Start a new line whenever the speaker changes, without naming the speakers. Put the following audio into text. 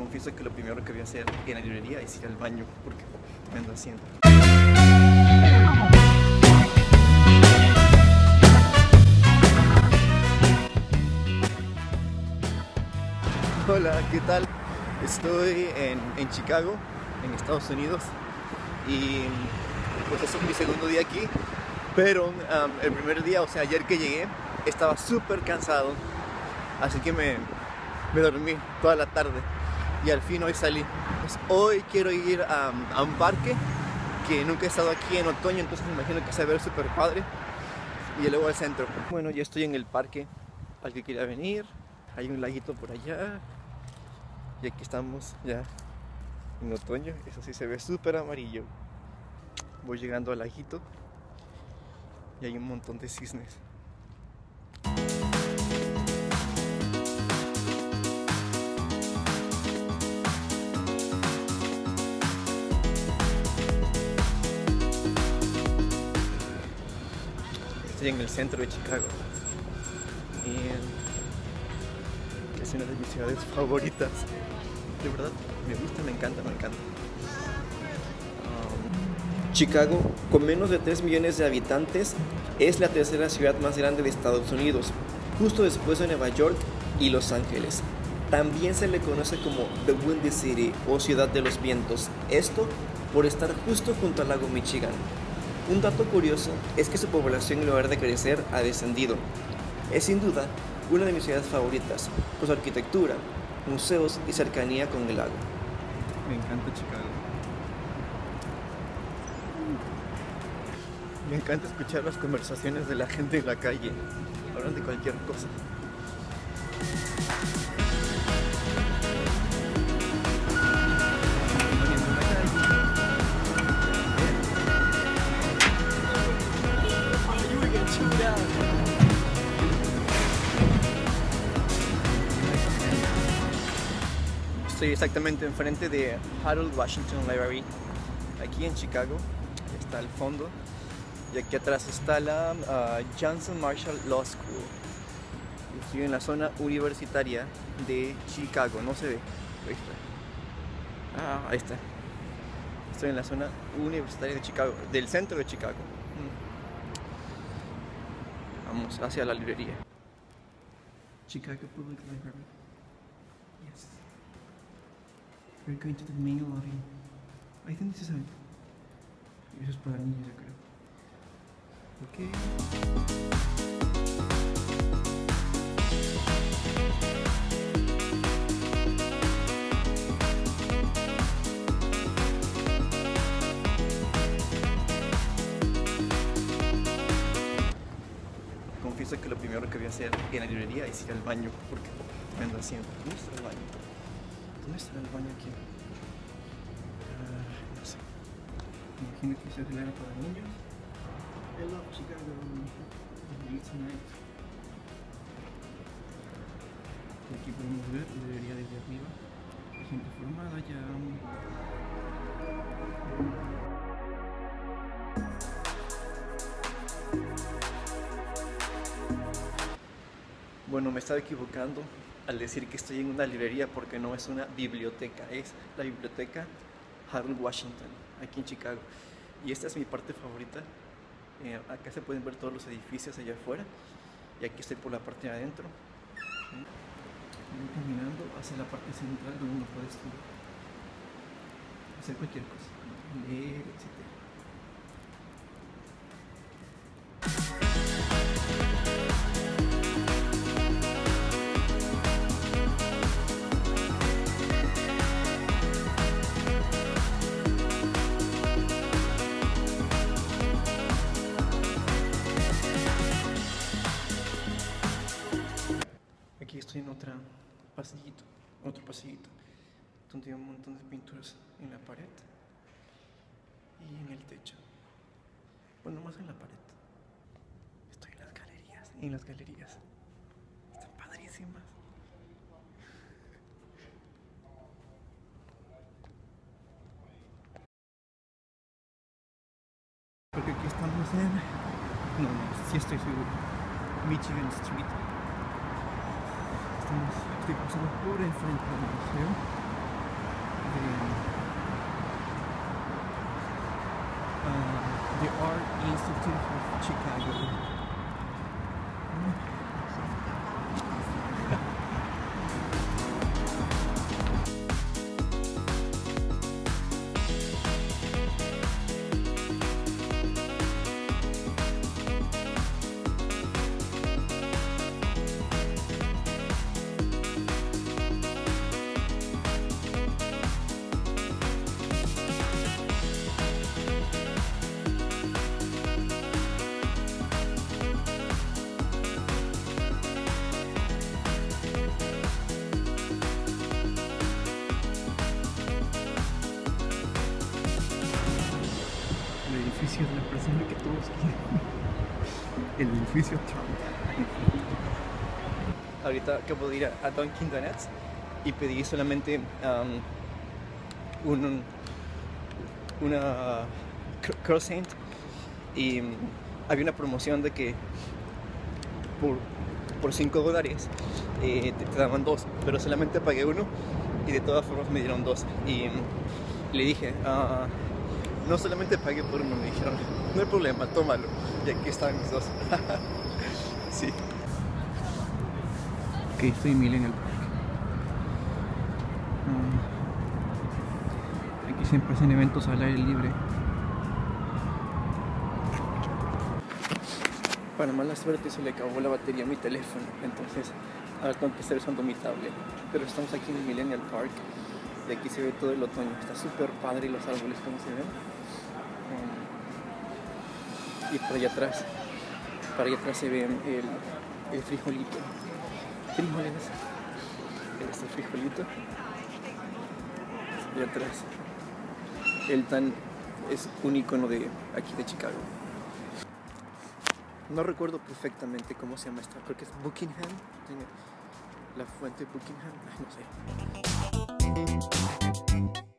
confieso que lo primero que voy a hacer en la librería es ir al baño porque me ando haciendo. Hola, ¿qué tal? Estoy en, en Chicago, en Estados Unidos y pues este es mi segundo día aquí pero um, el primer día, o sea ayer que llegué, estaba súper cansado así que me, me dormí toda la tarde y al fin hoy salí. Pues hoy quiero ir a, un parque que nunca he estado aquí en otoño, entonces me imagino que se va a ver súper padre. Y luego al centro. Bueno, ya estoy en el parque al que quería venir. Hay un laguito por allá. Y aquí estamos ya en otoño. Eso sí se ve súper amarillo. Voy llegando al laguito y hay un montón de cisnes. Estoy en el centro de Chicago es una de mis ciudades favoritas. De verdad, me gusta, me encanta, me encanta.
Chicago, con menos de 3 millones de habitantes, es la tercera ciudad más grande de Estados Unidos, justo después de Nueva York y Los Ángeles. También se le conoce como The Windy City o Ciudad de los Vientos, esto por estar justo junto al lago Michigan. Un dato curioso es que su población en lugar de crecer ha descendido. Es sin duda una de mis ciudades favoritas por su arquitectura, museos y cercanía con el lago.
Me encanta Chicago. Me encanta escuchar las conversaciones de la gente en la calle. Hablan de cualquier cosa. Estoy exactamente enfrente de Harold Washington Library, aquí en Chicago. Está al fondo. Y aquí atrás está la uh, Johnson Marshall Law School. Estoy en la zona universitaria de Chicago. No se ve. Ahí está. Ah, ahí está. Estoy en la zona universitaria de Chicago, del centro de Chicago. Vamos hacia la librería. Chicago Public Library. Yes. We're going to the main lobby. I think this is a... Eso es para niños, yo creo. Okay. Hacer en la librería es ir al baño porque me ando haciendo. ¿Dónde está el baño? ¿Dónde está el baño aquí? Uh, no sé. Imagino que es el para niños. I love Chicago. It's night. Aquí podemos ver la librería desde arriba. La gente formada ya. Bueno, me estaba equivocando al decir que estoy en una librería porque no es una biblioteca, es la biblioteca Harold Washington, aquí en Chicago. Y esta es mi parte favorita. Eh, acá se pueden ver todos los edificios allá afuera y aquí estoy por la parte de adentro. Voy caminando hacia la parte central donde uno puede hacer cualquier cosa, leer, etc. otro pasillito, donde hay un montón de pinturas en la pared y en el techo. Bueno, más en la pared. Estoy en las galerías, en las galerías. Están padrísimas. Porque aquí estamos en... No, no, sí estoy seguro. Michigan Street pasando por enfrente del museo
uh, the Art Institute of Chicago. Edificio.
Ahorita acabo de ir a, Dunkin' Donuts y pedí solamente um, un, una cr- croissant y mm, había una promoción de que por, por 5 dólares eh, te, daban dos, pero solamente pagué uno y de todas formas me dieron dos. Y mm, le dije, "Ah, no solamente pagué por uno, me dijeron, no hay problema, tómalo. Y aquí están mis dos. sí.
Ok, estoy en Millennial Park. Mm. Aquí siempre hacen eventos al aire libre.
Para mala suerte se le acabó la batería a mi teléfono, entonces ahora tengo que estar usando mi tablet. Pero estamos aquí en Millennial Park, de aquí se ve todo el otoño, está súper padre y los árboles como se ven. Y por allá atrás, para allá atrás se ve el, el frijolito. Frijoles. El frijolito. Y atrás, el tan es un icono de aquí de Chicago. No recuerdo perfectamente cómo se llama esta, creo que es Buckingham. La fuente Buckingham, no sé.